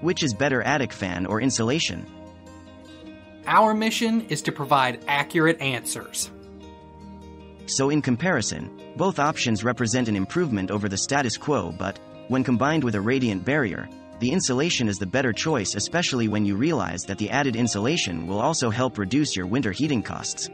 Which is better attic fan or insulation? Our mission is to provide accurate answers. So in comparison, both options represent an improvement over the status quo but, when combined with a radiant barrier, the insulation is the better choice especially when you realize that the added insulation will also help reduce your winter heating costs.